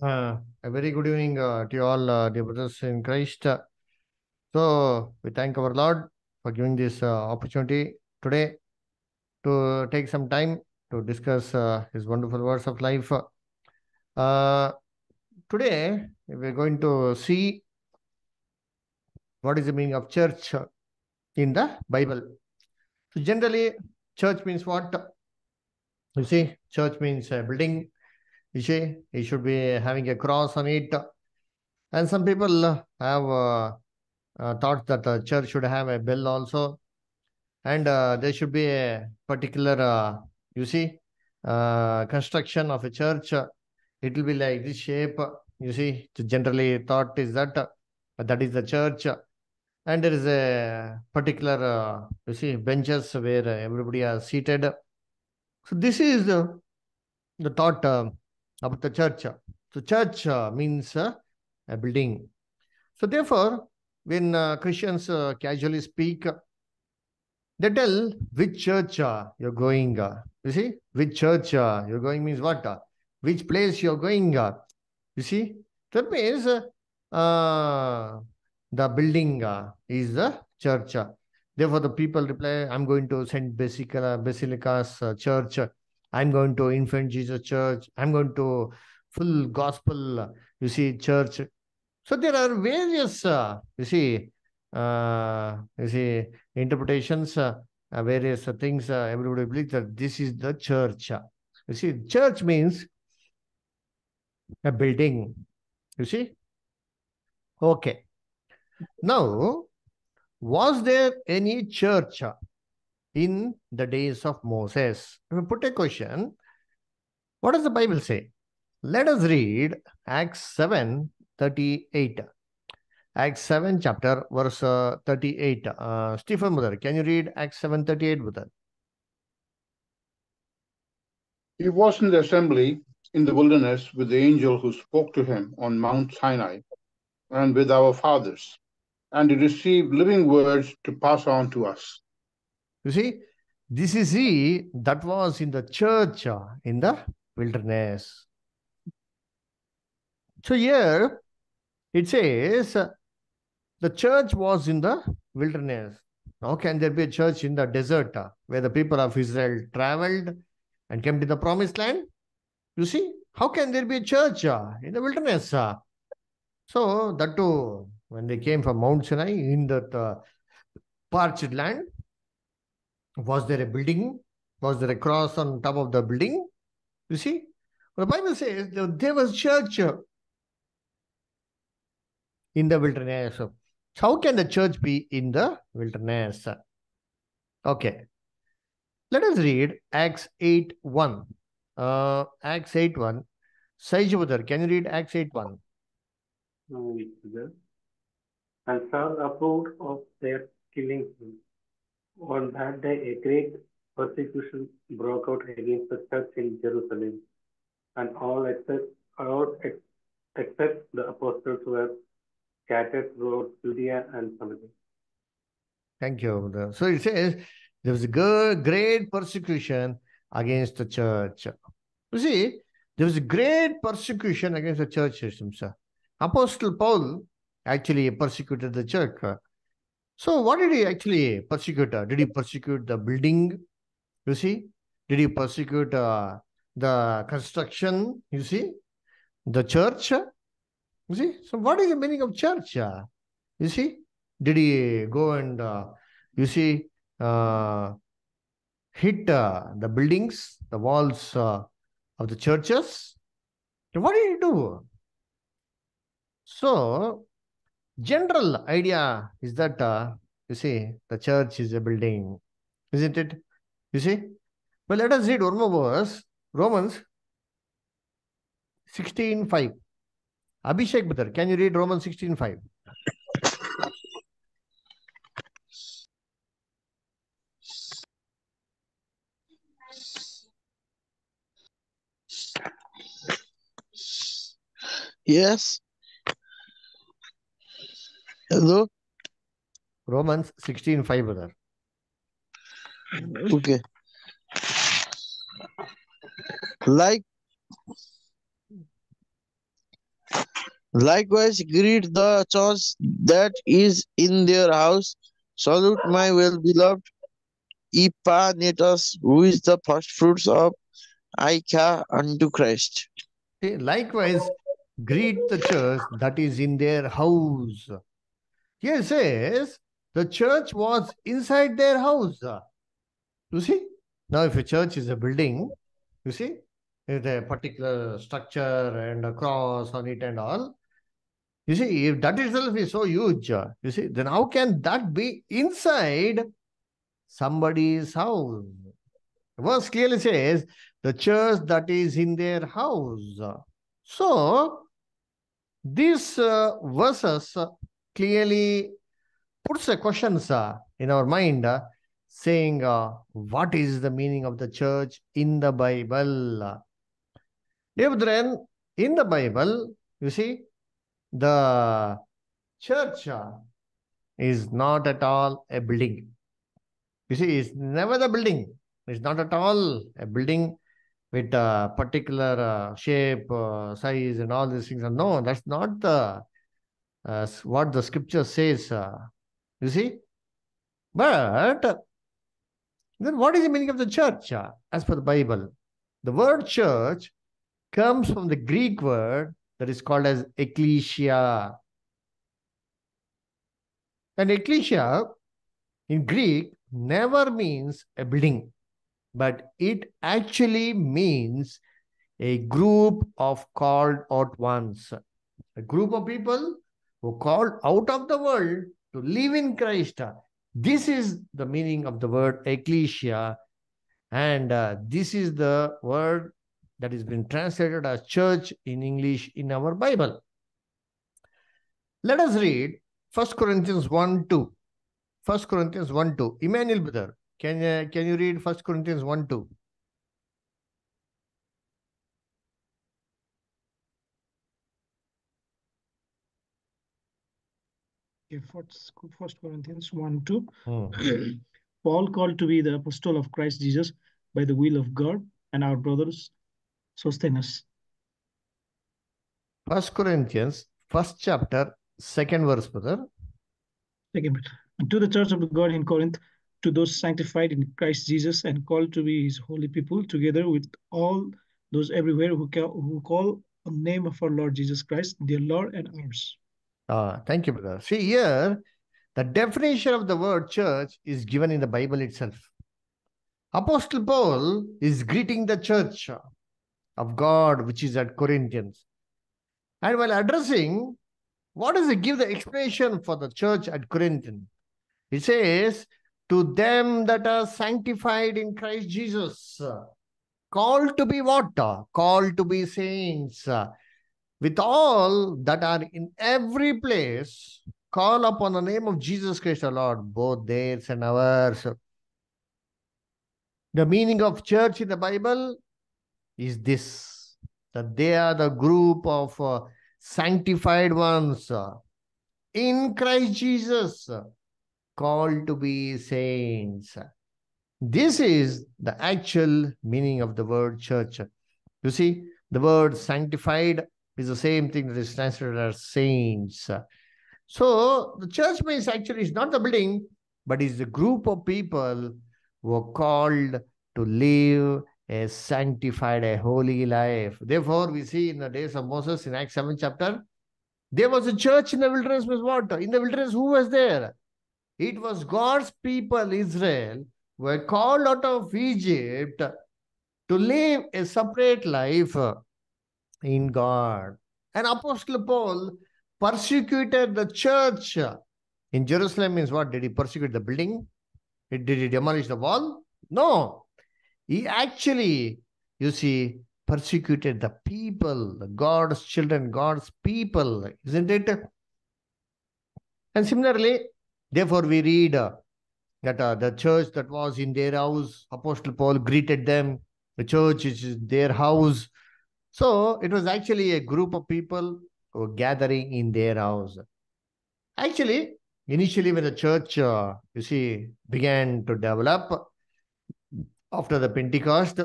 Uh, a very good evening uh, to you all, uh, dear brothers in Christ. So, we thank our Lord for giving this uh, opportunity today to take some time to discuss uh, His wonderful words of life. Uh, today, we're going to see what is the meaning of church in the Bible. So, generally, church means what? You see, church means a building. You see, it should be having a cross on it. And some people have uh, uh, thought that the church should have a bell also. And uh, there should be a particular, uh, you see, uh, construction of a church. It will be like this shape. You see, generally thought is that uh, that is the church. And there is a particular, you see, benches where everybody are seated. So this is the, the thought uh, about the church. So church uh, means uh, a building. So therefore, when uh, Christians casually speak, they tell which church you're going. you see, which church you're going means what? which place you're going. you see, that means uh, the building uh, is the church. Therefore, the people reply, I'm going to St. Basilica, Basilica's uh, church. I'm going to Infant Jesus Church. I'm going to full gospel, you see, church. So there are various, uh, you see, uh, you see, interpretations, uh, uh, various things. Uh, everybody believes that this is the church. You see, church means a building. You see? Okay. Now, was there any church in the days of Moses? If we put a question, what does the Bible say? Let us read Acts 7 38. Acts 7, chapter, verse uh, 38. Uh, Stephen Mother, can you read Acts 7 38 with us? He was in the assembly in the wilderness with the angel who spoke to him on Mount Sinai and with our fathers, and he received living words to pass on to us. You see, this is he that was in the church uh, in the wilderness. So here it says uh, the church was in the wilderness. How can there be a church in the desert uh, where the people of Israel traveled and came to the promised land? You see, how can there be a church in the wilderness? So that too, when they came from Mount Sinai in that parched land, was there a building? Was there a cross on top of the building? You see, the Bible says there was church uh, in the wilderness. So how can the church be in the wilderness? Okay. Let us read Acts 8 1. Uh, Acts 8 1. Saijabudar, can you read Acts 8 1? No, is. And Saul approved of their killing him. On that day, a great persecution broke out against the church in Jerusalem, and all except all except the apostles were scattered throughout Judea and Samaria. Thank you. So it says there was a great persecution against the church. You see, there was a great persecution against the church. Apostle Paul actually persecuted the church. So what did he actually persecute? Did he persecute the building? You see, did he persecute uh, the construction? You see, the church. You see, so what is the meaning of church? You see, did he go and uh, you see uh, hit uh, the buildings, the walls uh, of the churches? What did he do? So, general idea is that uh, you see the church is a building, isn't it? You see. Well, let us read one more verse, Romans sixteen five. Abhishek Bhatter, can you read Romans sixteen five? Yes. Hello. Romans sixteen five, brother. Okay. Like Likewise, greet the church that is in their house. Salute my well beloved Epanetus, who is the first fruits of Achaia unto Christ. Likewise, greet the church that is in their house. Here it says the church was inside their house. You see? Now, if a church is a building, you see, with a particular structure and a cross on it and all. You see, if that itself is so huge, you see, then how can that be inside somebody's house? The verse clearly says the church that is in their house. So, these uh, verses clearly puts a questions uh, in our mind uh, saying uh, what is the meaning of the church in the Bible. Dear brethren, in the Bible, you see, the church uh, is not at all a building. You see, it's never the building. It's not at all a building with a particular uh, shape, uh, size, and all these things. No, that's not the what the scripture says. uh, you see, but then what is the meaning of the church uh, as per the Bible? The word church comes from the Greek word that is called as ecclesia. And ecclesia in Greek never means a building, but it actually means a group of called out ones, a group of people who called out of the world to live in Christ. This is the meaning of the word ecclesia, and uh, this is the word that has been translated as church in English in our Bible. Let us read 1 Corinthians 1 2. 1 Corinthians 1 2. Emmanuel brother, can, uh, can you read 1 Corinthians 1 2? Okay, first, first Corinthians 1 2. Hmm. Paul called to be the apostle of Christ Jesus by the will of God, and our brothers Sosthenes. First Corinthians, first chapter, second verse, brother. Second. To the church of God in Corinth, to those sanctified in Christ Jesus and called to be his holy people, together with all those everywhere who call, who call on the name of our Lord Jesus Christ, their Lord and ours. Ah, thank you, brother. See here, the definition of the word church is given in the Bible itself. Apostle Paul is greeting the church of God, which is at Corinthians. And while addressing, what does he give the explanation for the church at Corinthians? He says, To them that are sanctified in Christ Jesus, called to be what? Called to be saints. With all that are in every place, call upon the name of Jesus Christ our Lord, both theirs and ours. The meaning of church in the Bible is this that they are the group of uh, sanctified ones uh, in Christ Jesus, uh, called to be saints. This is the actual meaning of the word church. You see, the word sanctified is the same thing that is translated as saints. So the church means actually is not the building, but is the group of people who are called to live a sanctified, a holy life. Therefore, we see in the days of Moses in Acts 7 chapter, there was a church in the wilderness with what? In the wilderness, who was there? It was God's people, Israel, were called out of Egypt to live a separate life in God. And Apostle Paul persecuted the church in Jerusalem means what? Did he persecute the building? Did he demolish the wall? No. He actually, you see, persecuted the people, God's children, God's people, isn't it? And similarly, therefore, we read that uh, the church that was in their house, Apostle Paul greeted them. The church is their house. So it was actually a group of people who were gathering in their house. Actually, initially, when the church, uh, you see, began to develop after the Pentecost,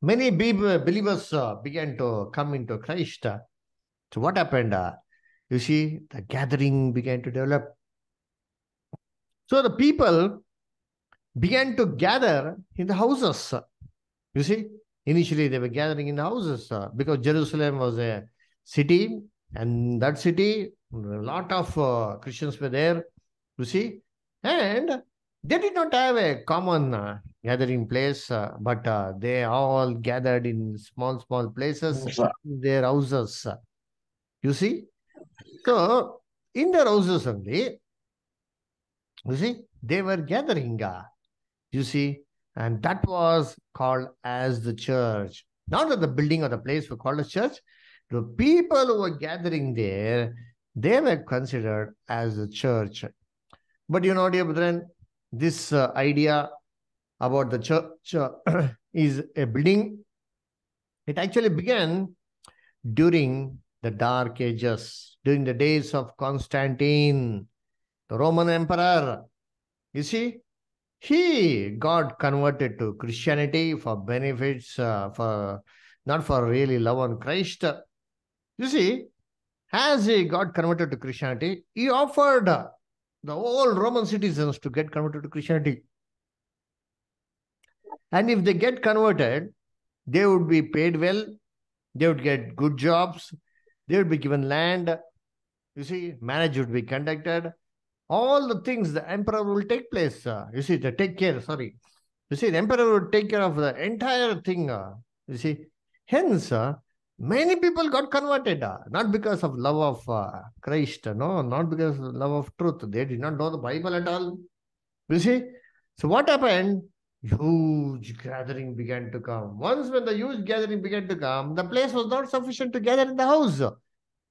many be- believers uh, began to come into Christ. So what happened? Uh, you see, the gathering began to develop. So the people began to gather in the houses. You see, initially they were gathering in houses uh, because Jerusalem was a city, and that city, a lot of uh, Christians were there. You see, and they did not have a common uh, gathering place, uh, but uh, they all gathered in small, small places, in their houses. You see, so in their houses only, you see, they were gathering. uh, you see, and that was called as the church. Not that the building or the place were called a church. The people who were gathering there, they were considered as the church. But you know, dear brethren, this uh, idea about the church uh, is a building. It actually began during the dark ages, during the days of Constantine, the Roman emperor. You see, he got converted to Christianity for benefits, uh, for not for really love on Christ. You see, as he got converted to Christianity, he offered the whole Roman citizens to get converted to Christianity. And if they get converted, they would be paid well, they would get good jobs, they would be given land. You see, marriage would be conducted. All the things the emperor will take place. uh, you see, the take care, sorry. You see, the emperor would take care of the entire thing. uh, you see, hence, uh, many people got converted, uh, not because of love of uh, Christ, no, not because of love of truth. They did not know the Bible at all. You see, so what happened? Huge gathering began to come. Once when the huge gathering began to come, the place was not sufficient to gather in the house.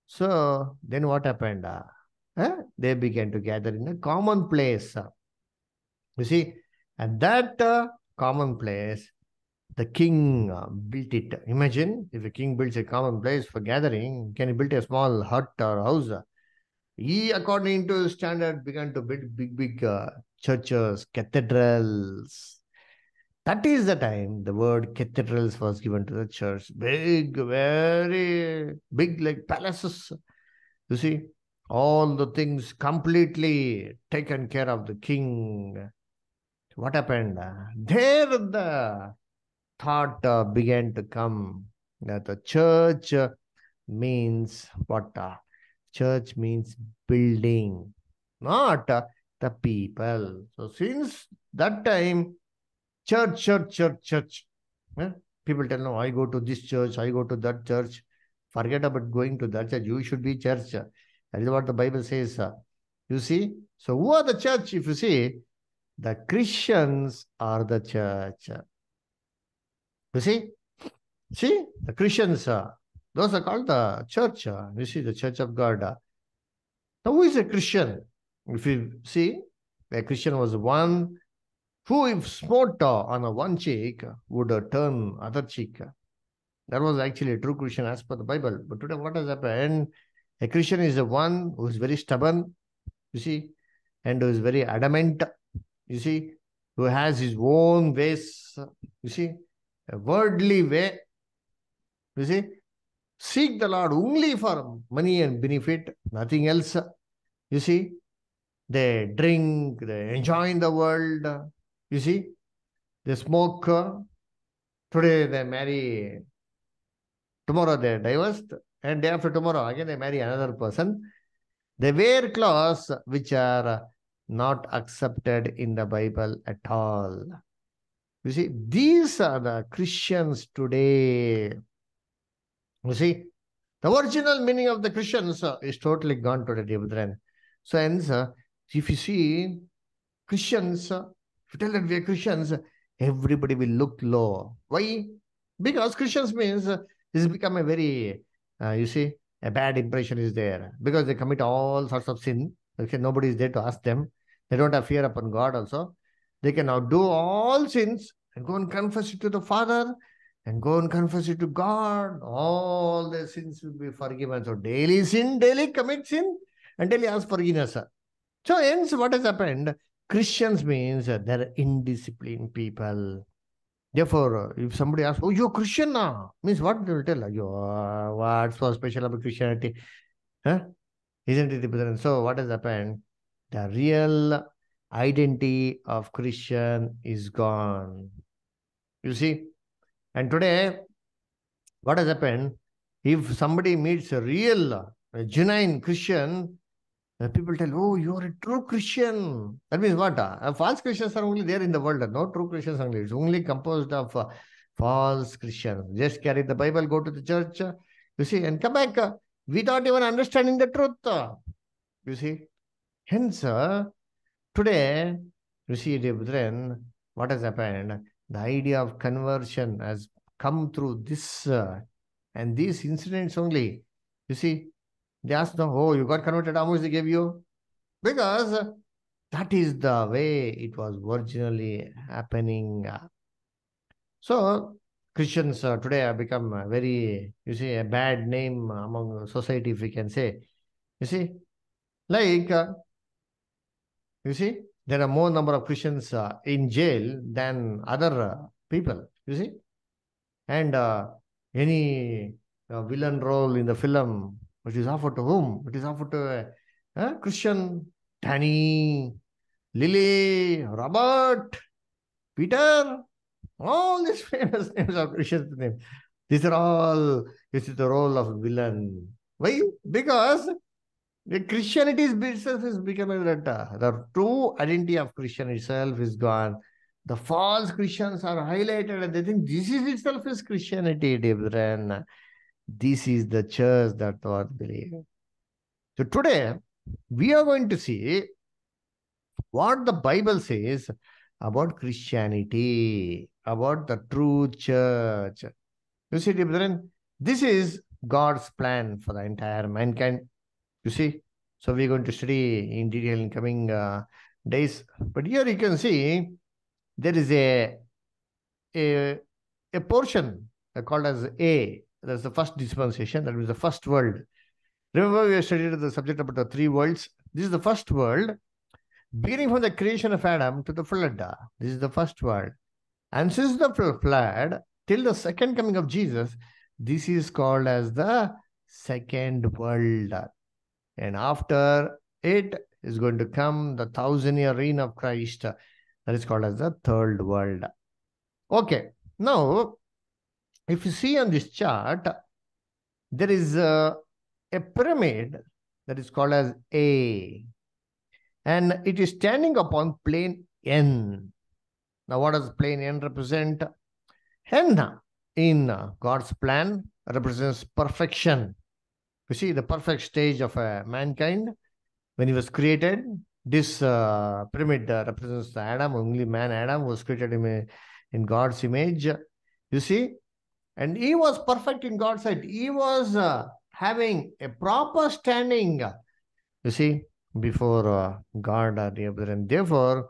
So then what happened? Uh? They began to gather in a common place. You see, and that uh, common place, the king uh, built it. Imagine if a king builds a common place for gathering, can he build a small hut or house? He, according to his standard, began to build big, big uh, churches, cathedrals. That is the time the word cathedrals was given to the church. Big, very big, like palaces. You see, all the things completely taken care of the king. What happened? There the thought uh, began to come that the church uh, means what? uh, church means building, not uh, the people. So since that time, church, church, church, church. People tell, no, I go to this church, I go to that church. Forget about going to that church. You should be church. That is what the Bible says. You see? So who are the church? If you see, the Christians are the church. You see? See? The Christians, those are called the church. You see, the church of God. Now, who is a Christian? If you see, a Christian was one who, if smote uh, on a one cheek, would uh, turn other cheek. That was actually a true Christian as per the Bible. But today, what has happened? A Christian is the one who is very stubborn, you see, and who is very adamant, you see, who has his own ways, you see, a worldly way, you see, seek the Lord only for money and benefit, nothing else, you see. They drink, they enjoy in the world, you see, they smoke. Today they marry, tomorrow they divorced, and day after tomorrow again they marry another person. They wear clothes which are not accepted in the Bible at all. You see, these are the Christians today. You see, the original meaning of the Christians is totally gone today, dear brethren. So, hence, if you see Christians, if you tell that we are Christians, everybody will look low. Why? Because Christians means this has become a very, uh, you see, a bad impression is there because they commit all sorts of sin. Okay, nobody is there to ask them. They don't have fear upon God also. They can now do all sins and go and confess it to the Father and go and confess it to God. All their sins will be forgiven. So daily sin, daily commit sin, and daily ask forgiveness. So hence what has happened? Christians means they're indisciplined people. Therefore, if somebody asks, "Oh, you're Christian now," means what they will tell? Like, uh, what's so special about Christianity? Huh? Isn't it? brethren? So, what has happened? The real identity of Christian is gone. You see, and today, what has happened? If somebody meets a real, a genuine Christian, people tell, "Oh, you are a true Christian." That means what? Uh, false Christians are only there in the world. No true Christians only. It's only composed of uh, false Christians. Just carry the Bible, go to the church, uh, you see, and come back uh, without even understanding the truth. uh, You see. Hence, uh, today, you see, dear brethren, what has happened? The idea of conversion has come through this uh, and these incidents only. You see, they asked, them, Oh, you got converted, how much they gave you? Because that is the way it was originally happening. So, Christians uh, today have become very, you see, a bad name among society, if we can say. You see, like, uh, you see, there are more number of Christians uh, in jail than other people, you see. And any villain role in the film, which is offered to whom? It is offered to a uh, Christian, Danny, Lily, Robert, Peter, all these famous names of Christians' names. These are all, this is the role of villain. Why? Because the Christianity is itself is becoming that the true identity of Christian itself is gone. The false Christians are highlighted and they think this is itself is Christianity, brethren. This is the church that was believed. So today we are going to see what the Bible says about Christianity, about the true church. You see, dear brethren, this is God's plan for the entire mankind. You see, so we're going to study in detail in coming uh, days. But here you can see there is a a, a portion called as A. That's the first dispensation. That was the first world. Remember, we have studied the subject about the three worlds. This is the first world, beginning from the creation of Adam to the flood. This is the first world. And since the flood till the second coming of Jesus, this is called as the second world. And after it is going to come the thousand year reign of Christ. That is called as the third world. Okay. Now, if you see on this chart, there is a, a pyramid that is called as A. And it is standing upon plane N. Now, what does plane N represent? N in God's plan represents perfection. You see, the perfect stage of uh, mankind when he was created. This uh, pyramid uh, represents Adam, only man Adam was created in, in God's image. You see, and he was perfect in God's sight. He was uh, having a proper standing, you see, before uh, God, uh, dear brethren. Therefore,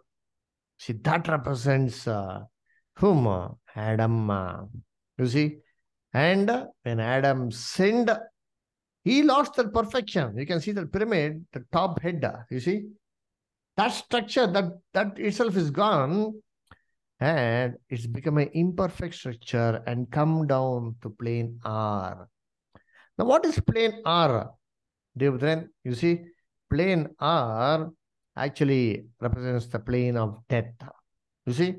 see, that represents uh, whom? Uh, Adam. you see, and when Adam sinned, he lost that perfection. You can see the pyramid, the top head, you see, that structure, that, that itself is gone and it's become an imperfect structure and come down to plane R. Now, what is plane R? Brethren, you see, plane R actually represents the plane of death. You see,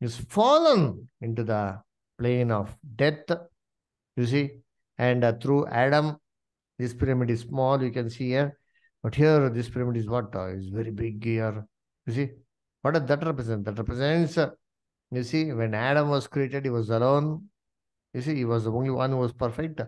it's fallen into the plane of death. You see, and uh, through Adam, this pyramid is small, you can see here. But here, this pyramid is what? Uh, is very big here. You see, what does that represent? That represents, uh, you see, when Adam was created, he was alone. You see, he was the only one who was perfect.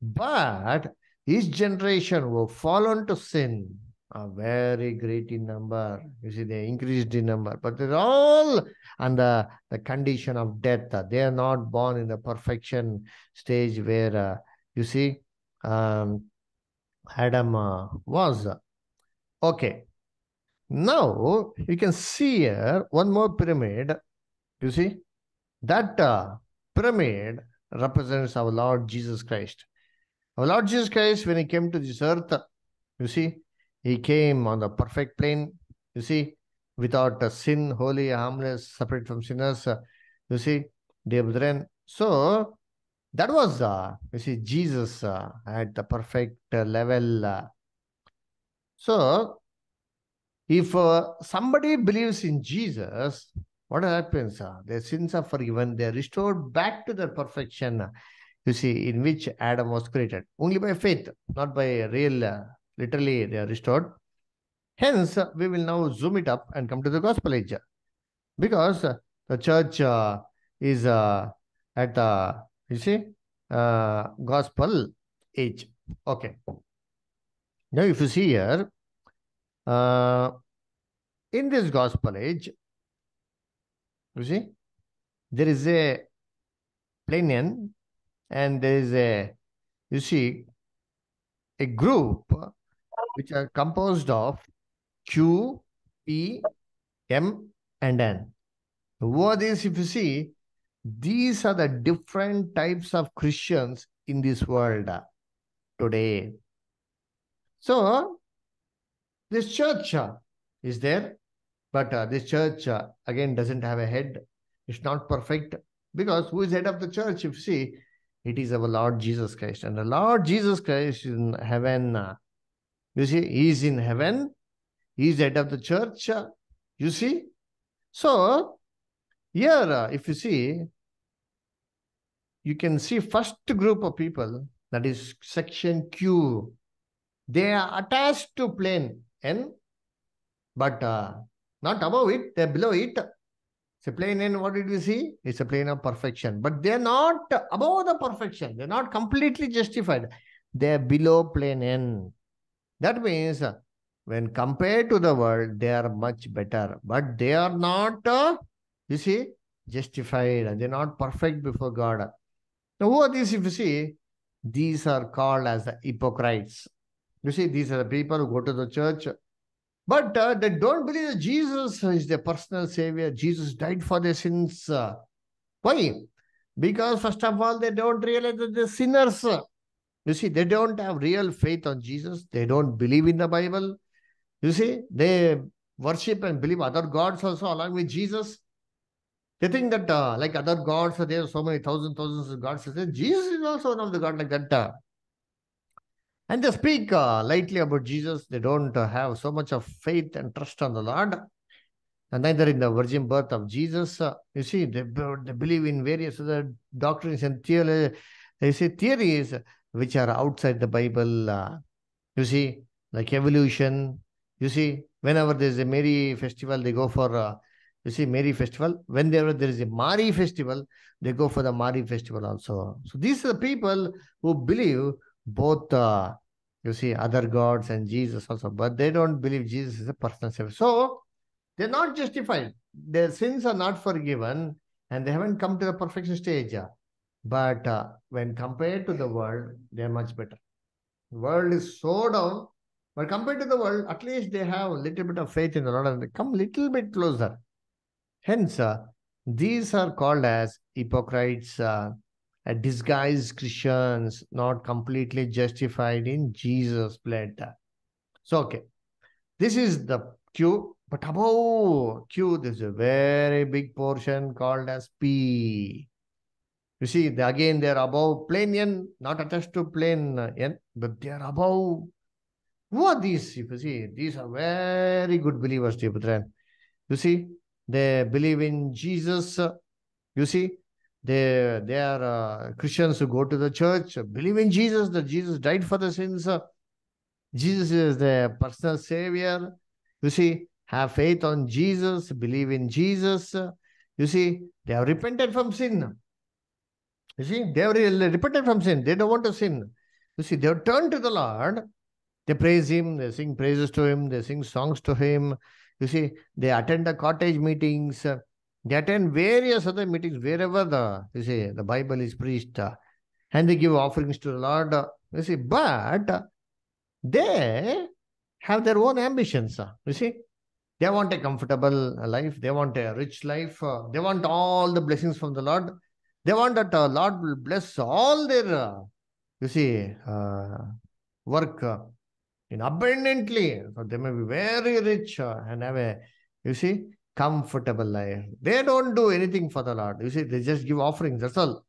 But his generation were fallen to sin, are very great in number. You see, they increased in number, but they're all under the condition of death. They are not born in the perfection stage where, uh, you see, um, Adam uh, was. Okay. Now you can see here one more pyramid. You see that uh, pyramid represents our Lord Jesus Christ. Our Lord Jesus Christ, when he came to this earth, you see, he came on the perfect plane. You see, without a sin, holy, harmless, separate from sinners. uh, you see, dear brethren. So that was, uh, you see, Jesus uh, at the perfect uh, level. uh. So if uh, somebody believes in Jesus, what happens? Uh, their sins are forgiven. They are restored back to their perfection. uh, You see, in which Adam was created only by faith, not by real. Uh, literally, they are restored. Hence, uh, we will now zoom it up and come to the gospel age, because the church uh, is uh, at the you see gospel age. Okay. Now, if you see here, in this gospel age, you see, there is a plane N and there is a, you see, a group which are composed of Q, P, M, and N. Are these? If you see, these are the different types of Christians in this world today. So, this church is there, but uh, this church uh, again doesn't have a head. It's not perfect because who is head of the church? If you see, it is our Lord Jesus Christ, and the Lord Jesus Christ is in heaven. uh, you see, He is in heaven. He is head of the church. uh, You see, so here, uh, if you see, you can see first group of people that is section Q. They are attached to plane N, but uh, not above it. They're below it. It's a plane N. What did we see? It's a plane of perfection, but they're not above the perfection. They're not completely justified. They're below plane N. That means uh, when compared to the world, they are much better, but they are not. Uh, you see, justified. They're not perfect before God. Now, who are these? If you see, these are called as the hypocrites. You see, these are the people who go to the church, but uh, they don't believe that Jesus is their personal savior. Jesus died for their sins. Uh, Why? Because, first of all, they don't realize that they're sinners. You see, they don't have real faith on Jesus. They don't believe in the Bible. You see, they worship and believe other gods also along with Jesus. They think that uh, like other gods, there are so many thousands, thousands of gods. Jesus is also one of the gods like that. And they speak uh, lightly about Jesus. They don't uh, have so much of faith and trust on the Lord. And neither in the virgin birth of Jesus. uh, you see, they, they believe in various other doctrines and theology. They say theories which are outside the Bible. you see, like evolution. You see, whenever there's a Mary festival, they go for, uh, you see, Mary festival. Whenever there is a Mari festival, they go for the Mari festival also. So these are the people who believe both, uh, you see, other gods and Jesus also, but they don't believe Jesus is a personal savior. So they're not justified. Their sins are not forgiven and they haven't come to the perfection stage. But uh, when compared to the world, they're much better. world is so down, but compared to the world, at least they have a little bit of faith in the Lord and they come little bit closer. Hence, uh, these are called as hypocrites, uh, uh, disguised Christians, not completely justified in Jesus' blood. So, okay, this is the Q, but above Q, there's a very big portion called as P. You see, the, again, they're above plane N, not attached to plane N, but they are above. Who are these? If you see, these are very good believers, dear brethren. You see, they believe in Jesus. You see, they they are uh, Christians who go to the church, believe in Jesus, that Jesus died for the sins. Jesus is their personal savior. You see, have faith on Jesus, believe in Jesus. You see, they have repented from sin. You see, they have re- repented from sin. They don't want to sin. You see, they have turned to the Lord. They praise Him. They sing praises to Him. They sing songs to Him. You see, they attend the cottage meetings. They attend various other meetings wherever the you see the Bible is preached, uh, and they give offerings to the Lord. uh, You see, but they have their own ambitions. uh, You see, they want a comfortable life. They want a rich life. They want all the blessings from the Lord. They want that uh, Lord will bless all their, you see, uh, work uh, in abundantly. So they may be very rich uh, and have a, you see, comfortable life. They don't do anything for the Lord. You see, they just give offerings. That's all.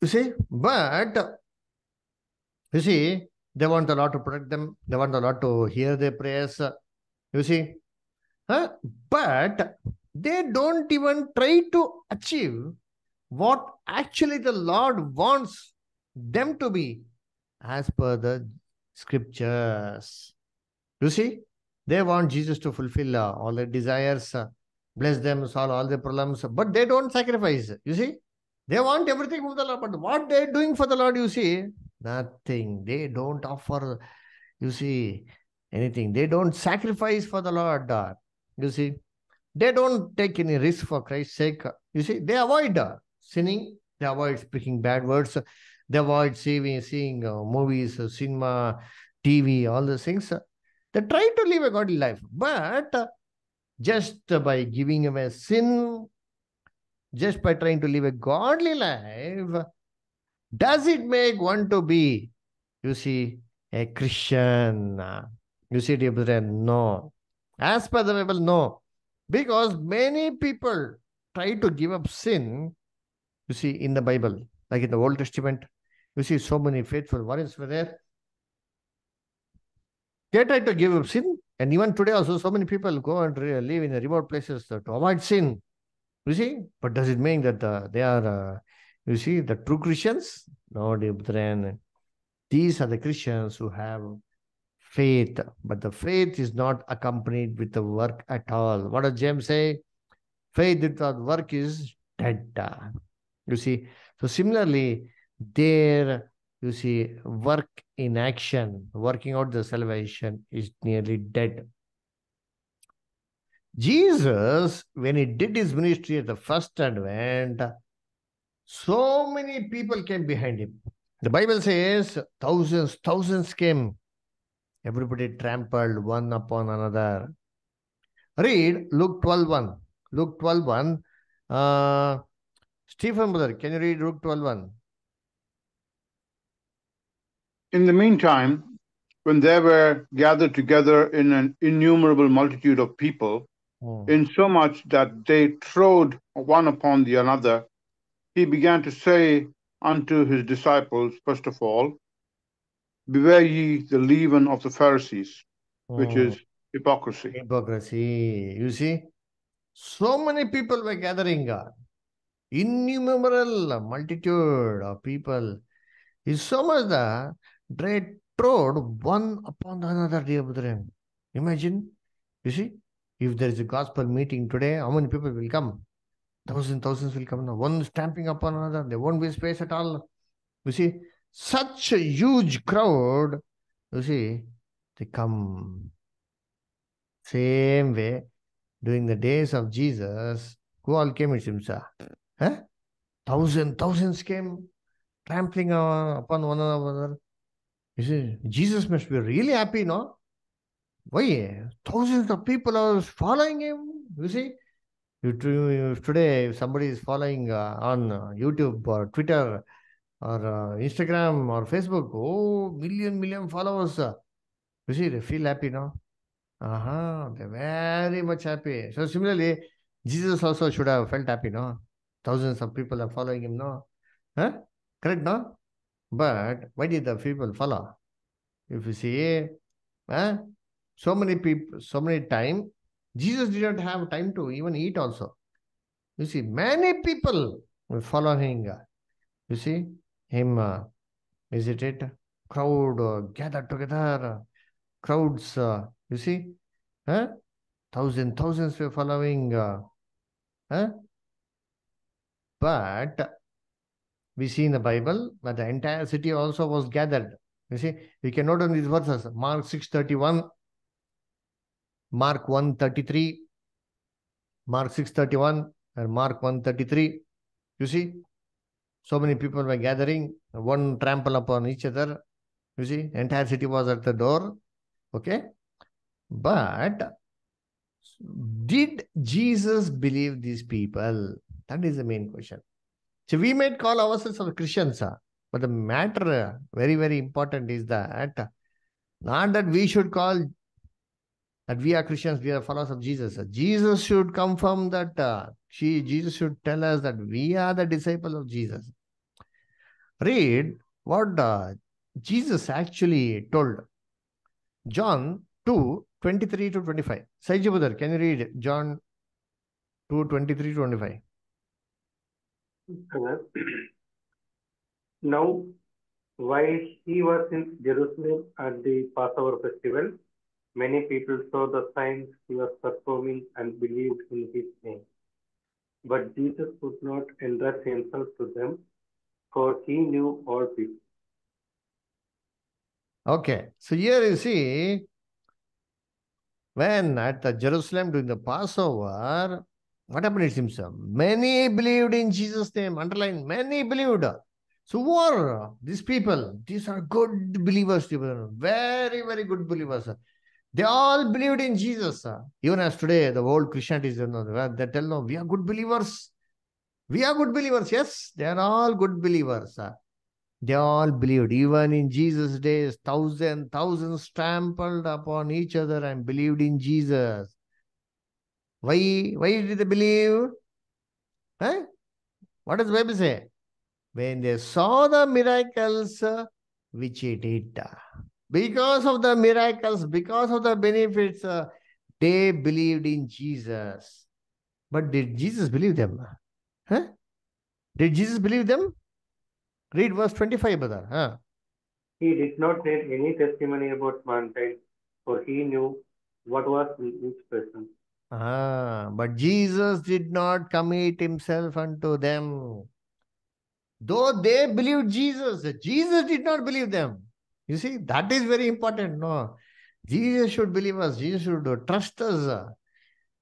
You see, but you see, they want the Lord to protect them. They want the Lord to hear their prayers. You see, huh? but they don't even try to achieve what actually the Lord wants them to be as per the scriptures. You see, they want Jesus to fulfill uh, all their desires, uh, bless them, solve all their problems, but they don't sacrifice. You see, they want everything from the Lord, but what they're doing for the Lord, you see, nothing. They don't offer, you see, anything. They don't sacrifice for the Lord. uh, You see, they don't take any risk for Christ's sake. You see, they avoid uh, sinning, they avoid speaking bad words, they avoid seeing, seeing uh, movies, uh, cinema, TV, all those things. They try to live a godly life, but just by giving away sin, just by trying to live a godly life, does it make one to be, you see, a Christian? You see, dear brethren, no. As per the Bible, no. Because many people try to give up sin, you see, in the Bible, like in the Old Testament, you see so many faithful warriors were there. They try to give up sin, and even today also, so many people go and live in remote places to avoid sin. You see, but does it mean that uh, they are, uh, you see, the true Christians? No, brethren. These are the Christians who have faith, but the faith is not accompanied with the work at all. What does James say? Faith without work is dead. You see, so similarly, their you see work in action, working out the salvation is nearly dead. Jesus, when he did his ministry at the first advent, so many people came behind him. The Bible says thousands, thousands came. Everybody trampled one upon another. Read Luke 12 1. Luke 12 1. Uh, Stephen, brother, can you read Luke 12 1? In the meantime, when they were gathered together in an innumerable multitude of people, Hmm. insomuch that they trod one upon the another, he began to say unto his disciples, first of all, Beware ye the leaven of the Pharisees, which Hmm. is hypocrisy. hypocrisy. You see, so many people were gathering. uh, Innumerable multitude of people. Is so much that they trod one upon the another, dear brethren. Imagine, you see, if there is a gospel meeting today, how many people will come? Thousands, thousands will come now. One stamping upon another. There won't be space at all. You see, such a huge crowd, you see, they come. Same way, during the days of Jesus, who all came, it seems, ah? Huh? Thousands, thousands came, trampling upon one another. You see, Jesus must be really happy, no? Why? Thousands of people are following him. You see, if today if somebody is following uh, on uh, YouTube or Twitter or uh, Instagram or Facebook, oh, million, million followers. uh, You see, they feel happy, no? Uh-huh, they're very much happy. So similarly, Jesus also should have felt happy, no? Thousands of people are following him, no? Huh? Correct, no? But why did the people follow? If you see, huh? so many people, so many time, Jesus did not have time to even eat also. You see, many people were following, you see, him, uh, is it it? Crowd uh, gathered together, crowds, uh, you see, huh? Thousands, thousands were following, uh? But we see in the Bible that the entire city also was gathered. You see, we can note on these verses Mark 6:31, Mark 133, Mark 6:31, and Mark 133. You see, so many people were gathering, one trample upon each other. You see, entire city was at the door. Okay. But did Jesus believe these people? That is the main question. So we might call ourselves as Christians, but the matter, very, very important is that not that we should call that we are Christians, we are followers of Jesus. Jesus should confirm that. Uh, she, Jesus should tell us that we are the disciples of Jesus. Read what uh, Jesus actually told. John 2 23 to 25. Saiji Budar, can you read John 2 23 to 25? Now, while he was in Jerusalem at the Passover festival, many people saw the signs he was performing and believed in his name. But Jesus could not entrust himself to them, for he knew all people. Okay, so here you see, when at the Jerusalem during the Passover, what happened seems? uh, Many believed in Jesus' name. Underline, many believed. So who are these people? These are good believers. Very, very good believers. They all believed in Jesus. Even as today, the whole Christianity is, they tell no, we are good believers. We are good believers. Yes, they are all good believers. They all believed. Even in Jesus' days, thousands, thousands trampled upon each other and believed in Jesus. Why? Why did they believe? Huh? What does Bible say? When they saw the miracles which he did. Because of the miracles, because of the benefits, they believed in Jesus. But did Jesus believe them? Huh? Did Jesus believe them? Read verse 25, brother. Huh? He did not need any testimony about mankind, for he knew what was in each person. Ah, but Jesus did not commit himself unto them. Though they believed Jesus, Jesus did not believe them. You see, that is very important. No, Jesus should believe us, Jesus should trust us.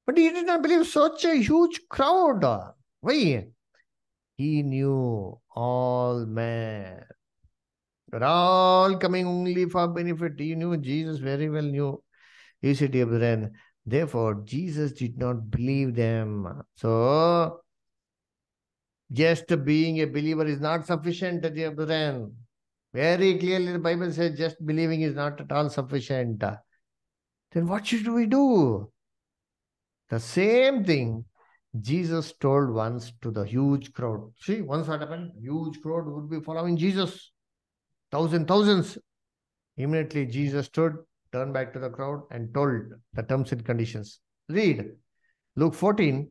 But he did not believe such a huge crowd. Why? He knew all men. They're all coming only for benefit. He knew Jesus very well knew. See, dear brethren, Therefore, Jesus did not believe them. So, just being a believer is not sufficient, dear brethren. Very clearly, the Bible says just believing is not at all sufficient. Then what should we do? The same thing Jesus told once to the huge crowd. See, once what happened? Huge crowd would be following Jesus. Thousands, thousands. Immediately, Jesus stood turned back to the crowd and told the terms and conditions. Read Luke 14,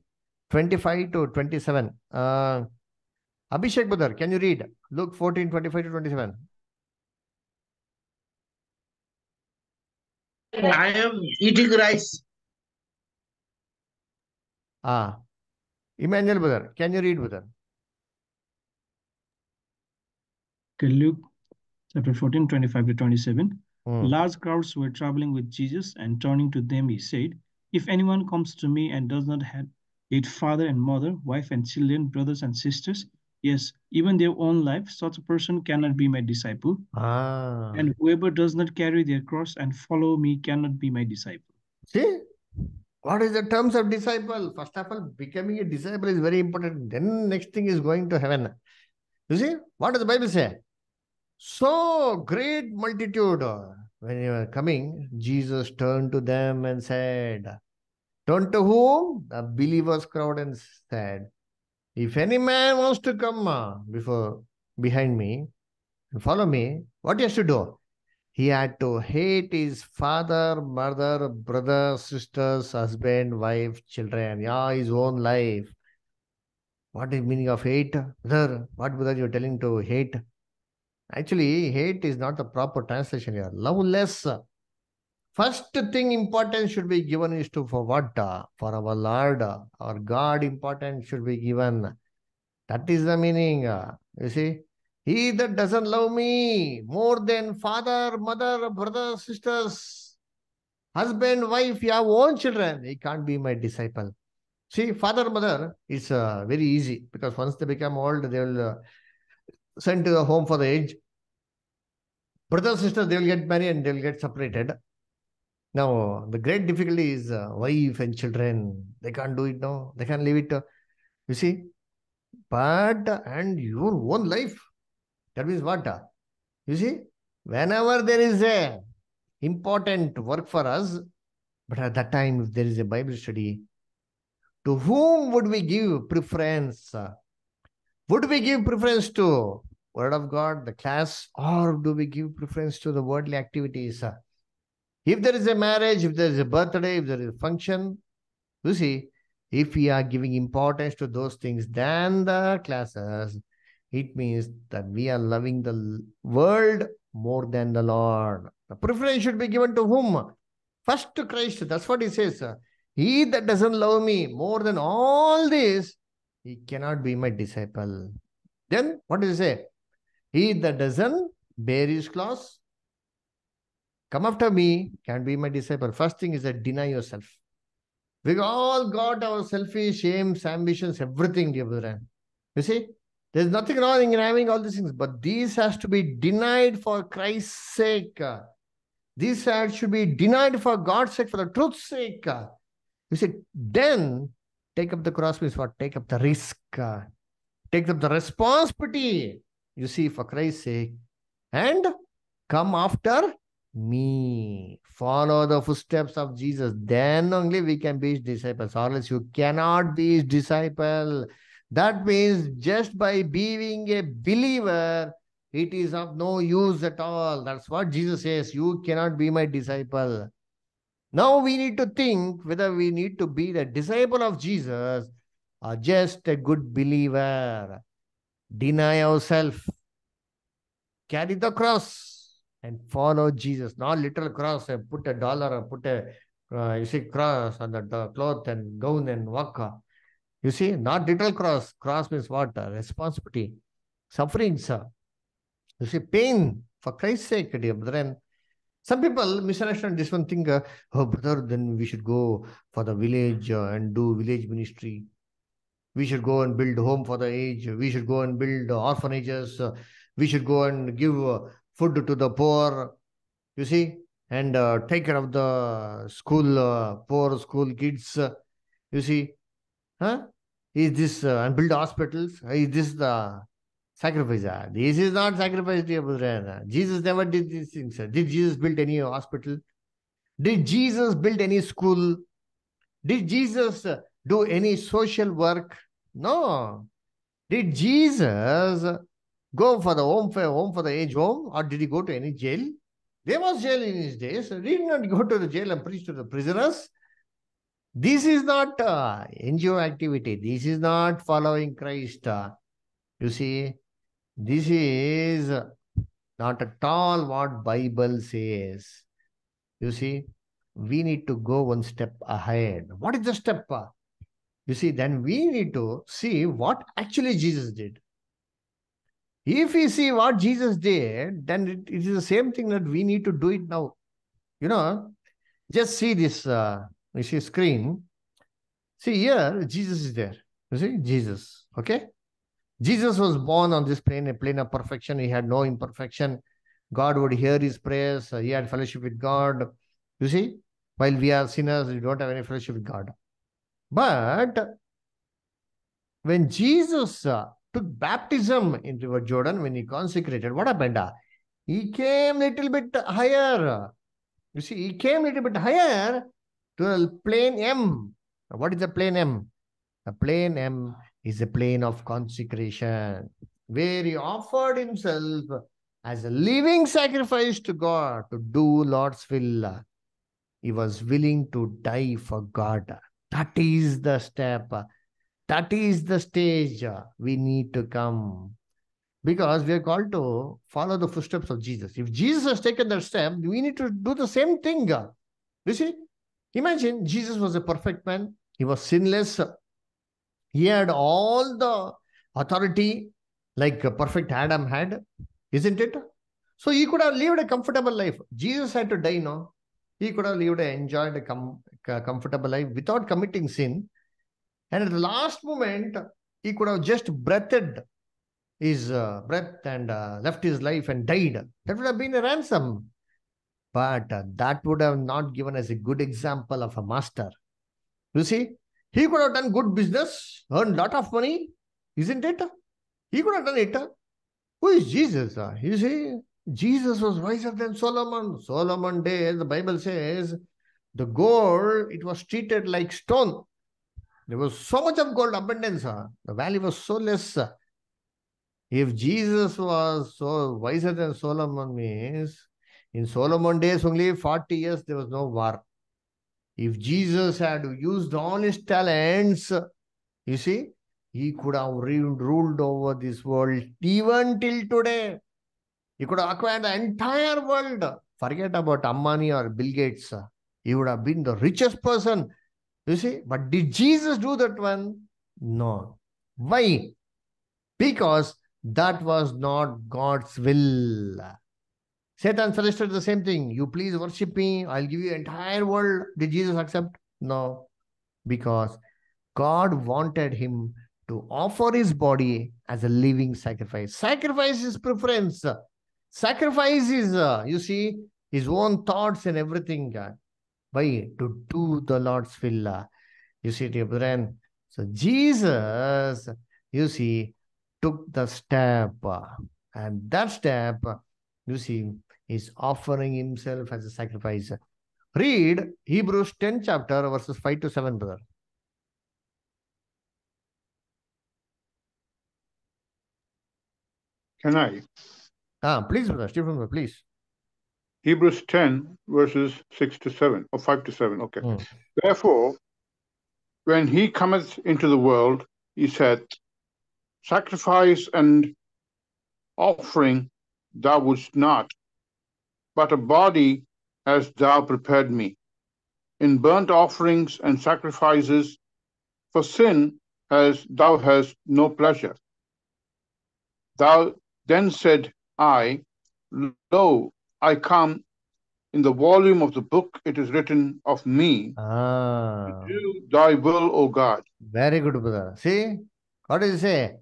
25 to 27. Uh, Abhishek Budar, can you read Luke 14, 25 to 27? I am eating rice. Ah, Emmanuel Budar, can you read Budar? Okay, Luke chapter 14, 25 to 27. Hmm. Large crowds were traveling with Jesus, and turning to them, he said, If anyone comes to me and does not have hate father and mother, wife and children, brothers and sisters, yes, even their own life, such a person cannot be my disciple. Ah, And whoever does not carry their cross and follow me cannot be my disciple. see, what is the terms of disciple? First of all, becoming a disciple is very important. Then next thing is going to heaven. You see, what does the Bible say? So great multitude. When you were coming, Jesus turned to them and said, Turn to whom? The believers crowd and said, If any man wants to come uh, before behind me and follow me, what he has to do? He had to hate his father, mother, brother, sisters, husband, wife, children, yeah, his own life. What is meaning of hate? Brother, what brother you're telling to hate? Actually, hate is not the proper translation here. Loveless. First thing important should be given is to for what? For our Lord, our God important should be given. That is the meaning. You see, he that doesn't love me more than father, mother, brother, sisters, husband, wife, your own children, he can't be my disciple. See, father, mother is uh, very easy because once they become old, they will uh, send to the home for the age. Brother, sister, they will get married and they will get separated. Now, the great difficulty is uh, wife and children. They can't do it now. They can't leave it. uh, you see, but and your own life. That means what? uh, You see, whenever there is a important work for us, But at that time, if there is a Bible study, to whom would we give preference? Would we give preference to Word of God, the class, or do we give preference to the worldly activities? If there is a marriage, if there is a birthday, if there is a function, you see, if we are giving importance to those things than the classes, it means that we are loving the world more than the Lord. The preference should be given to whom? First to Christ. That's what he says. He that doesn't love me more than all this, he cannot be my disciple. Then what does he say? He that doesn't bear his cross, come after me, can be my disciple. First thing is that deny yourself. We all got our selfish aims, ambitions, everything, dear brother. You see, there's nothing wrong in having all these things, but these has to be denied for Christ's sake. These should be denied for God's sake, for the truth's sake. You see, then take up the cross means what? Take up the risk. Take up the responsibility. You see, for Christ's sake. And come after me. Follow the footsteps of Jesus. Then only we can be his disciples. Or else you cannot be his disciple. That means just by being a believer, it is of no use at all. That's what Jesus says. You cannot be my disciple. Now we need to think whether we need to be the disciple of Jesus or just a good believer. Deny ourselves. Carry the cross and follow Jesus. Not literal cross and put a dollar or put a, uh, you see, cross on the, cloth and gown and walk. You see, not literal cross. Cross means what? Responsibility. Sufferings. You see, pain for Christ's sake, dear brethren. Some people misunderstand this one thing. Uh, oh, brother, then we should go for the village uh, and do village ministry. We should go and build home for the age. We should go and build orphanages. Uh, we should go and give food to the poor. You see, and take care of the school, poor school kids. you see, huh? Is this and build hospitals? Is this the sacrifice. Ah. This is not sacrifice, dear brother. Ah. Jesus never did these things. Did Jesus build any hospital? Did Jesus build any school? Did Jesus uh, do any social work? No. Did Jesus go for the home for home for the age home, or did he go to any jail? There was jail in his days. He did not go to the jail and preach to the prisoners. This is not uh, NGO activity. This is not following Christ. Uh. You see, this is not at all what Bible says. You see, we need to go one step ahead. What is the step? You see, then we need to see what actually Jesus did. If we see what Jesus did, then it, it is the same thing that we need to do it now. You know, just see this, uh, you see screen. See here, Jesus is there. You see, Jesus, okay? Jesus was born on this plane, a plane of perfection. He had no imperfection. God would hear his prayers. He had fellowship with God. You see, while we are sinners, we don't have any fellowship with God. But when Jesus uh, took baptism in River Jordan, when he consecrated, what happened? He came little bit higher. You see, he came little bit higher to a plane M. What is the plane M? A plane M is a plane of consecration where he offered himself as a living sacrifice to God to do Lord's will. He was willing to die for God. That is the step. That is the stage we need to come. Because we are called to follow the footsteps of Jesus. If Jesus has taken that step, we need to do the same thing. You see? Imagine Jesus was a perfect man. He was sinless. He had all the authority like a perfect Adam had, isn't it? So he could have lived a comfortable life. Jesus had to die, no? He could have lived, enjoyed a, com comfortable life without committing sin. And at the last moment, he could have just breathed his uh, breath and uh, left his life and died. That would have been a ransom. But uh, that would have not given us a good example of a master. You see, he could have done good business, earned lot of money, isn't it? He could have done it. Who is Jesus? You see, Jesus was wiser than Solomon. Solomon day, the Bible says, The gold, it was treated like stone. There was so much of gold abundance. uh, The value was so less. uh. If Jesus was so wiser than Solomon means, in Solomon days only 40 years there was no war. If Jesus had used all his talents, you see, he could have ruled, over this world even till today. He could have acquired the entire world. Forget about Ambani or Bill Gates. He would have been the richest person. You see, but did Jesus do that one? No. Why? Because that was not God's will. Satan suggested the same thing. You please worship me, I'll give you entire world. Did Jesus accept? No. Because God wanted him to offer his body as a living sacrifice. Sacrifice is preference. Sacrifice is, uh, you see, his own thoughts and everything. uh, Why? To do the Lord's will. uh. You see, dear brethren. So Jesus, you see, took the step. uh, And that step, you see, is offering himself as a sacrifice. Read Hebrews 10 chapter verses 5 to 7, brother. Can I? Ah, please, brother. Stephen, please. Hebrews 10, verses 6 to 7, or 5 to 7. Okay. Hmm. Therefore, when he cometh into the world, he said, Sacrifice and offering thou wouldst not, but a body hast thou prepared me. In burnt offerings and sacrifices for sin as thou hast no pleasure. Thou then said I, Lo, I come. In the volume of the book it is written of me, Ah, do thy will, O God. very good, brother. See, what does he say?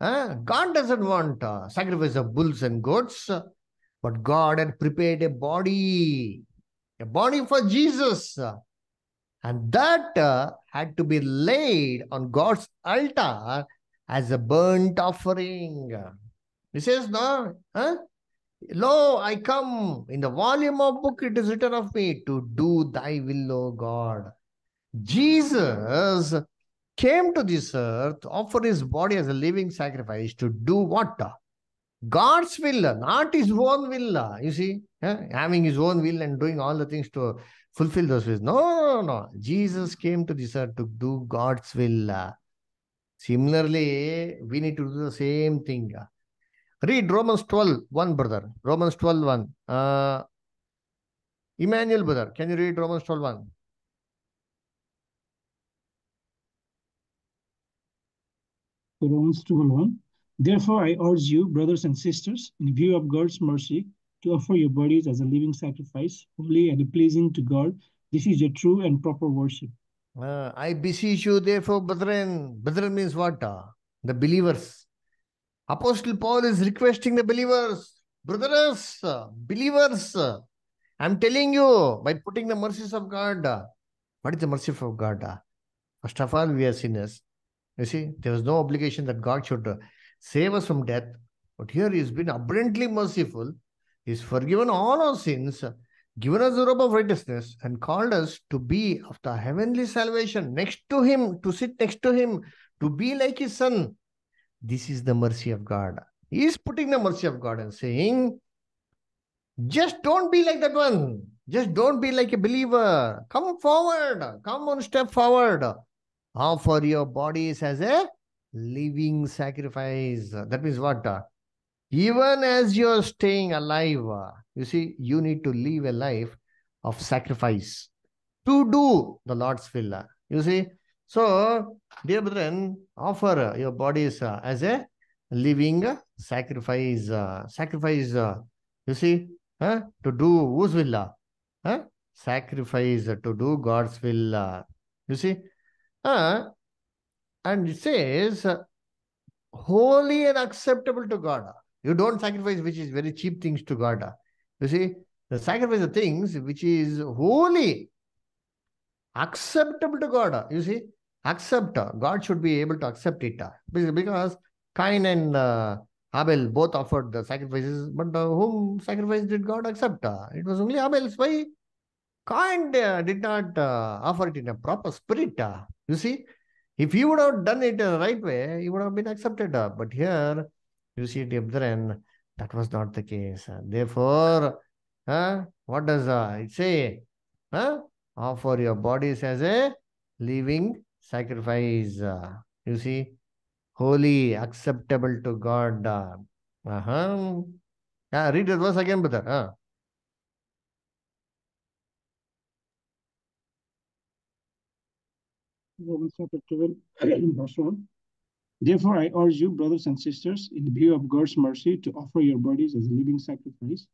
Huh? God doesn't want uh, sacrifice of bulls and goats, but God had prepared a body, a body for Jesus. And that uh, had to be laid on God's altar as a burnt offering. He says, No, huh? Lo, I come. In the volume of book it is written of me to do thy will, O God. Jesus came to this earth, offer his body as a living sacrifice to do what? God's will, not his own will. You see, eh? having his own will and doing all the things to fulfill those wills. No, no, no. Jesus came to this earth to do God's will. Similarly, we need to do the same thing. Read Romans 12, 1, brother. Romans 12, 1. Uh, Emmanuel, brother, can you read Romans 12, 1? Romans 2:1. Therefore, I urge you, brothers and sisters, in view of God's mercy, to offer your bodies as a living sacrifice, holy and pleasing to God. This is your true and proper worship. Uh, I beseech you, therefore, brethren. Brethren means what? Uh, the believers. Apostle Paul is requesting the believers, brothers, uh, believers. uh, I'm telling you, by putting the mercies of God. uh, what is the mercy of God? First of all, we are sinners. You see, there was no obligation that God should save us from death. But here He has been abundantly merciful. He's forgiven all our sins, given us the robe of righteousness, and called us to be of the heavenly salvation next to Him, to sit next to Him, to be like His Son. This is the mercy of God. He is putting the mercy of God and saying, just don't be like that one. Just don't be like a believer. Come forward. Come one step forward. Offer your bodies as a living sacrifice. That means what? Even as you're staying alive, you see, you need to live a life of sacrifice to do the Lord's will. You see, so dear brethren, offer your bodies uh, as a living sacrifice. Uh, sacrifice, uh, you see, to do whose will? Sacrifice to do God's will. You see, and it says, holy and acceptable to God. You don't sacrifice which is very cheap things to God. You see, the sacrifice of things which is holy, acceptable to God. You see, accept. God should be able to accept it. Because- Cain and uh, Abel both offered the sacrifices, but uh, whom sacrifice did God accept? It was only Abel's. Why? Cain uh, did not uh, offer it in a proper spirit. You see, if he would have done it the right way, he would have been accepted. uh. But here, you see, brethren, that was not the case. uh. Therefore, uh, what does uh, it say? Offer your bodies as a living sacrifice. uh. You see, holy, acceptable to God. uh. Uh-huh. Yeah, read the verse again, brother. Huh? Romans chapter 12, verse 1. Therefore, I urge you, brothers and sisters, in view of God's mercy, to offer your bodies as a living sacrifice,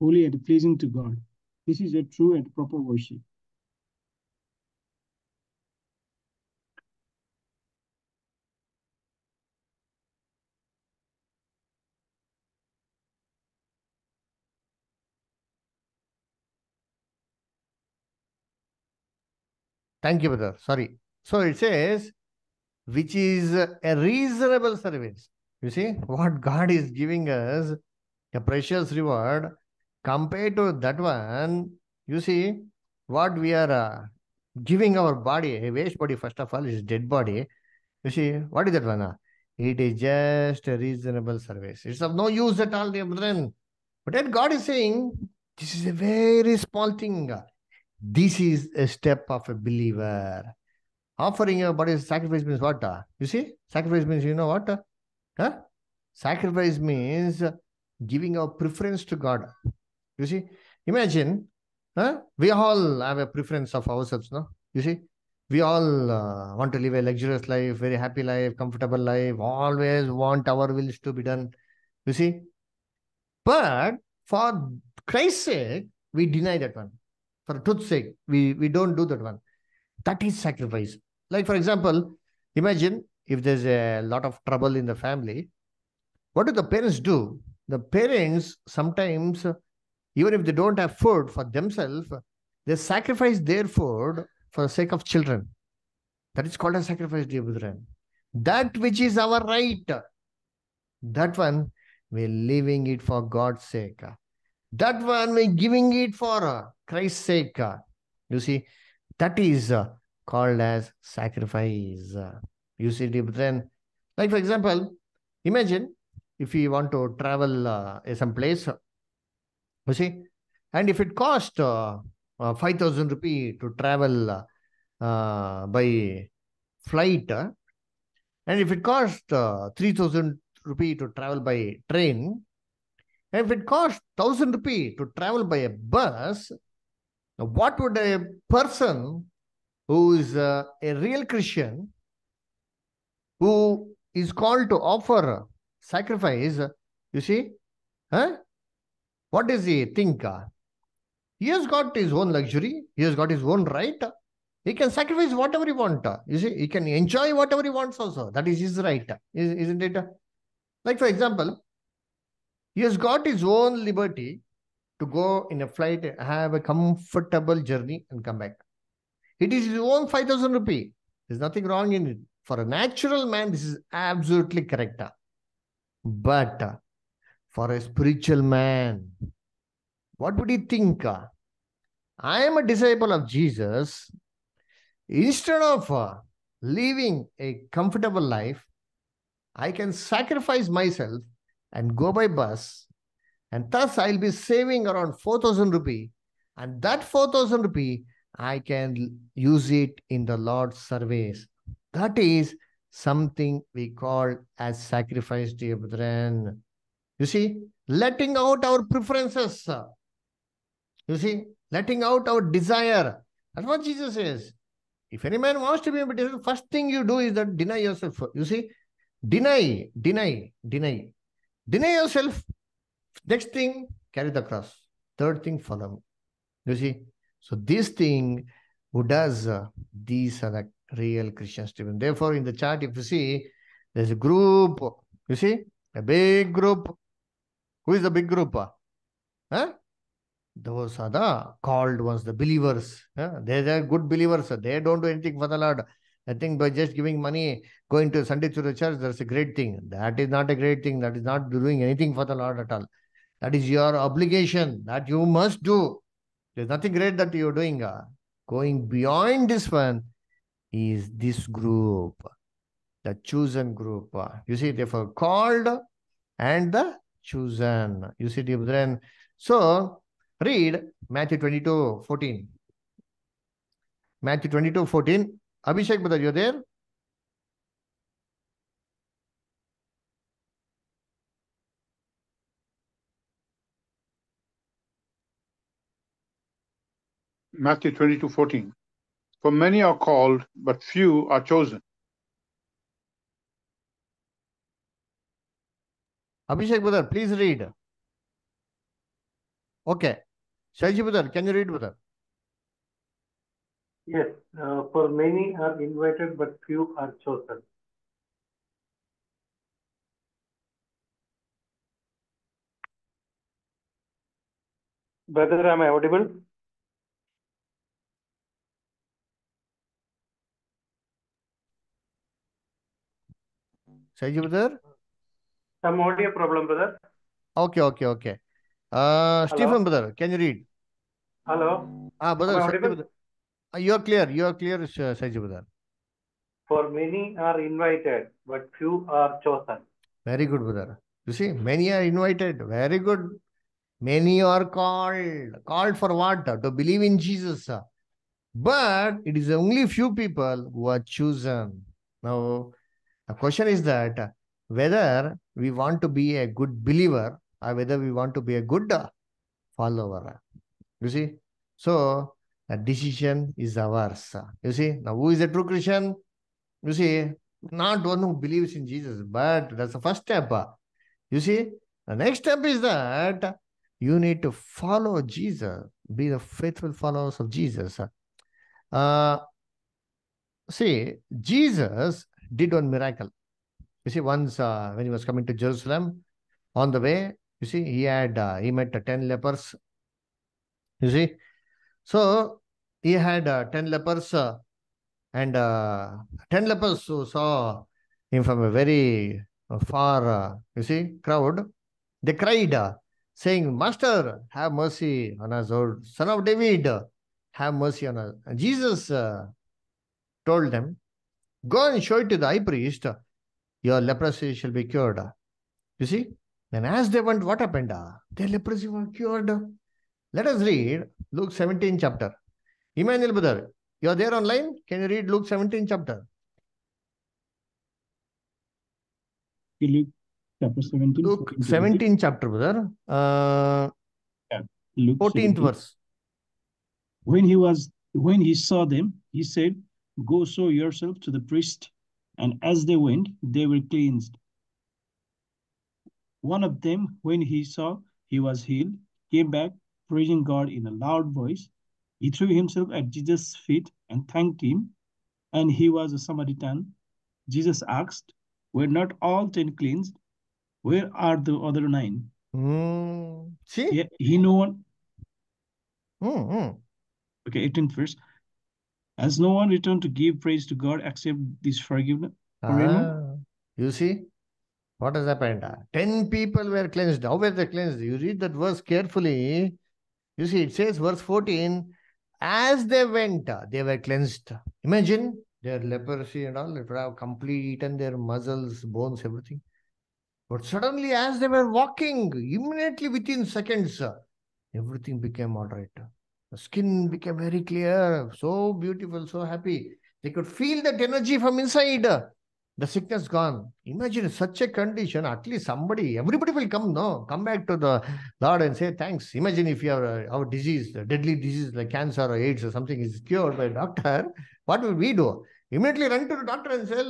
holy and pleasing to God. This is a true and proper worship. Thank you, brother. Sorry. So it says, which is a reasonable service. You see, what God is giving us, a precious reward, compared to that one, you see, what we are uh, giving our body, a waste body, first of all, is dead body. You see, what is that one? uh? It is just a reasonable service. It's of no use at all, dear brethren. But then God is saying, this is a very small thing. This is a step of a believer. Offering your body sacrifice means what? uh? You see, sacrifice means you know what? uh? Huh? Sacrifice means giving our preference to God. You see, imagine, huh? we all have a preference of ourselves, no? You see, we all uh, want to live a luxurious life, very happy life, comfortable life, always want our wills to be done. You see, but for Christ's sake, we deny that one. For truth's sake, we, we don't do that one. That is sacrifice. Like, for example, imagine if there's a lot of trouble in the family, what do the parents do? The parents sometimes, even if they don't have food for themselves, they sacrifice their food for the sake of children. That is called a sacrifice, dear brethren. That which is our right, that one we're leaving it for God's sake. That one we're giving it for Christ's sake. You see, that is called as sacrifice. You see, brethren, like for example, imagine if you want to travel uh, some place, you see, and if it cost uh, uh, 5,000 rupee to travel uh, uh, by flight, uh, and if it cost uh, 3,000 rupee to travel by train, and if it cost 1,000 rupee to travel by a bus, what would a person who is uh, a real Christian, who is called to offer sacrifice, you see, huh? what does he think? He has got his own luxury, he has got his own right. He can sacrifice whatever he wants. You see, he can enjoy whatever he wants also. That is his right, is- isn't it? Like, for example, he has got his own liberty to go in a flight, have a comfortable journey, and come back. It is his own 5,000 rupee. There's nothing wrong in it. For a natural man, this is absolutely correct. But uh, for a spiritual man, what would he think? uh? I am a disciple of Jesus. Instead of living a comfortable life, I can sacrifice myself and go by bus, and thus I'll be saving around 4,000 rupee. And that 4,000 rupee, I can use it in the Lord's service. That is something we call as sacrifice, dear brethren. You see, letting out our preferences. You see, letting out our desire. That's what Jesus says. If any man wants to be a disciple, first thing you do is that deny yourself. You see, deny, deny, deny. Deny yourself. Next thing, carry the cross. Third thing, follow me. You see, so this thing, who does, uh, these are the real Christians. Stephen. Therefore, in the chart, if you see, there's a group. You see, a big group. Who is the big group? Huh? Those are the called ones, the believers. Huh? They are good believers. They don't do anything for the Lord. I think by just giving money, going to Sunday to the church, that's a great thing. That is not a great thing. That is not doing anything for the Lord at all. That is your obligation that you must do. There's nothing great that you're doing. uh, Going beyond this one is this group, the chosen group. uh. You see, therefore called and the chosen. You see, brethren. So read Matthew 22, 14. Matthew 22, 14. Abhishek, brother, you're there? Matthew 22 14. For many are called, but few are chosen. Abhishek, brother, please read. Okay. Shaiji, brother, can you read, brother? Yes, uh, for many are invited, but few are chosen. Brother, am I audible? Shaiji, brother? Some audio problem, brother. Okay, okay, okay. Uh, Stephen, brother, can you read? Hello. Ah, brother, Shaiji, brother. Ah, you're clear. You're clear, Sh- Shaiji, brother. For many are invited, but few are chosen. Very good, brother. You see, many are invited. Very good. Many are called. Called for what? To believe in Jesus. But it is only few people who are chosen. Now, the question is that whether we want to be a good believer or whether we want to be a good follower. You see? So, the decision is ours. You see? Now, who is a true Christian? You see, not one who believes in Jesus, but that's the first step. You see, the next step is that you need to follow Jesus, be the faithful followers of Jesus. Uh, see, Jesus did one miracle. You see, once uh, when he was coming to Jerusalem, on the way, you see, he had uh, he met uh, ten lepers. You see, so he had uh, ten lepers, uh, and uh, ten lepers who saw him from a very far, you see, crowd. They cried, saying, "Master, have mercy on us, or Son of David, have mercy on us." And Jesus told them, "Go and show it to the high priest. Your leprosy shall be cured." You see, and as they went, what happened? Their leprosy was cured. Let us read Luke 17 chapter. Emmanuel brother, you are there online? Can you read Luke 17 chapter? Luke chapter 17. Luke 14 17 chapter, brother. Uh, 18. Luke 14th 17. verse. When he was when he saw them, he said, Go show yourself to the priest. And as they went, they were cleansed. One of them, when he saw he was healed, came back, praising God in a loud voice. He threw himself at Jesus' feet and thanked him. And he was a Samaritan. Jesus asked, Were not all ten cleansed? Where are the other nine? Hmm. see? He, he no one Hmm, hmm. Okay, 18th verse. Has no one returned to give praise to God except this forgiveness? Ah, you see? What has happened? Ten people were cleansed. How were they cleansed? You read that verse carefully. You see, it says, verse 14, as they went, they were cleansed. Imagine their leprosy and all, it would have completely eaten their muscles, bones, everything. But suddenly, as they were walking, immediately within seconds, everything became moderate. The skin became very clear, so beautiful, so happy. They could feel that energy from inside. The sickness gone. Imagine such a condition. At least somebody, everybody will come, no, come back to the Lord and say thanks. Imagine if you have a, our disease, deadly disease like cancer or AIDS or something is cured by a doctor. What will we do? Immediately run to the doctor and say,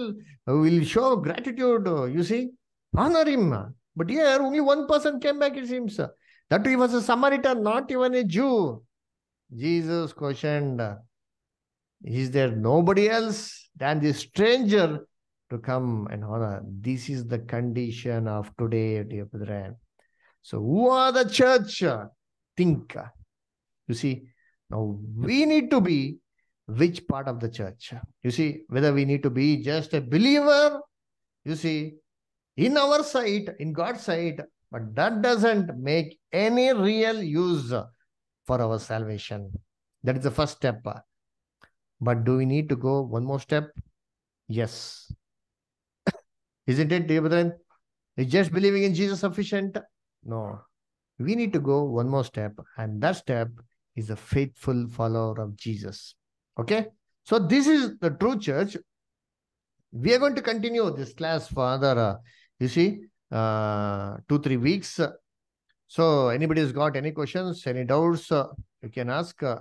"We'll show gratitude." You see, honor him. But here, only one person came back. It seems that he was a Samaritan, not even a Jew. Jesus questioned, Is there nobody else than this stranger to come and honor? This is the condition of today, dear brethren. So, who are the church? Uh, think. Uh, you see, now we need to be which part of the church? You see, whether we need to be just a believer, you see, in our sight, in God's sight, but that doesn't make any real use for our salvation. That is the first step. But do we need to go one more step? Yes. Isn't it, dear brethren? Is just believing in Jesus sufficient? No. We need to go one more step, and that step is a faithful follower of Jesus. Okay? So, this is the true church. We are going to continue this class for another, uh, you see, uh, two, three weeks. So, anybody has got any questions, any doubts, uh, you can ask. Uh,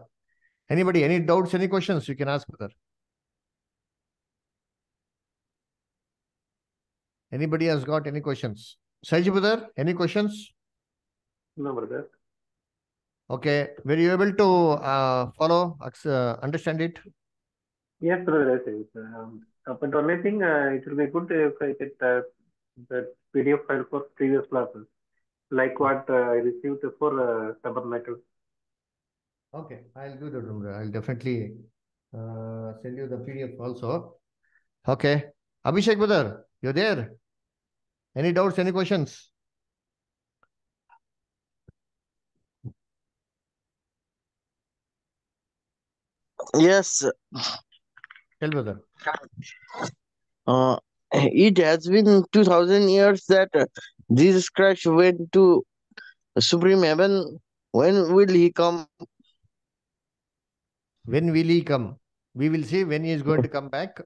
anybody, any doubts, any questions, you can ask, brother. Anybody has got any questions? Saji brother, any questions? No, brother. Okay, were you able to uh, follow, uh, understand it? Yes, brother. I think. Um, but only thing, uh, it will be good if I get uh, the PDF file for previous classes, like what uh, I received for uh, tabernacle. Okay, I'll do that, brother. I'll definitely uh, send you the PDF also. Okay, Abhishek brother, you're there? Any doubts, any questions? Yes, Tell brother. uh, it has been 2000 years that uh, Jesus Christ went to supreme heaven. When will he come? When will he come? We will see when he is going to come back.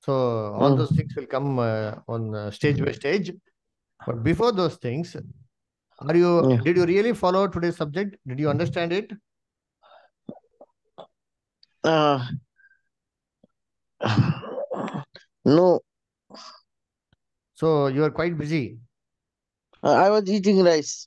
So all Mm. those things will come uh, on uh, stage by stage. But before those things, are you? Yeah. Did you really follow today's subject? Did you understand it? Uh, no, So you are quite busy. I was eating rice.